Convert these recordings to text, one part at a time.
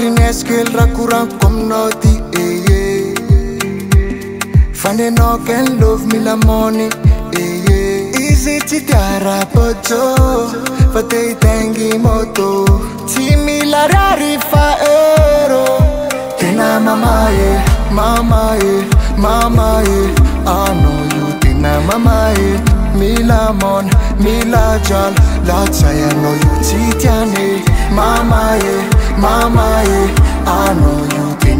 ineskelraurakomoti e eh, eh. fanenokenlov milamoni e eh, ziiara fteengimoto ieaaama mamae anoiu tina mamae milamon milajal lazayanoiu titiane mamae 妈 nyutn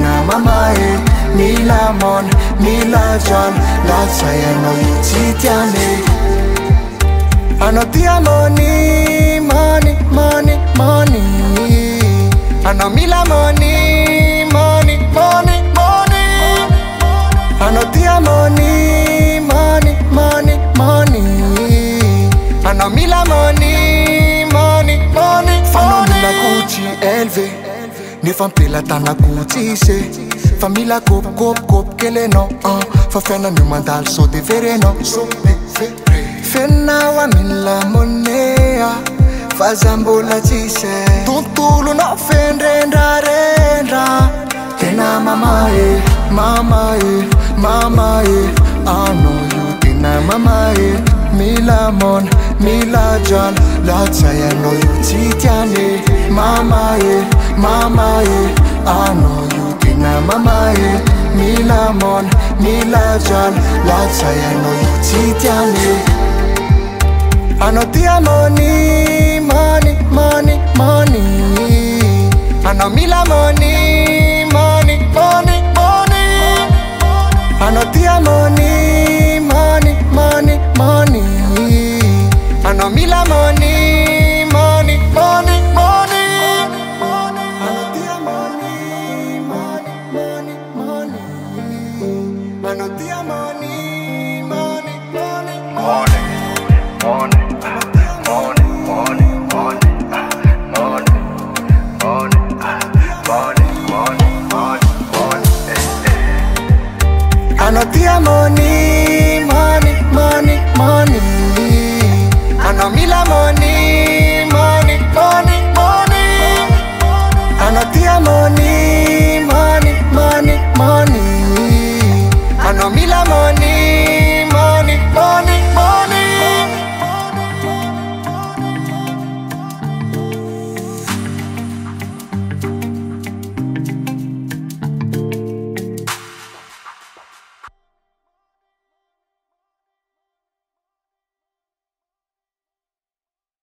m ml l ln 你啦 n 啦 efampelatanakotsis fa mila kopikopkop kelenao uh. fa fianaio manal sodeverenao aa amioézb tooono fedrendrendraeo o tena mamae mil il ja laay anao tyia anוyutinamama miלamon milajaל lacayanoyuciתam anotim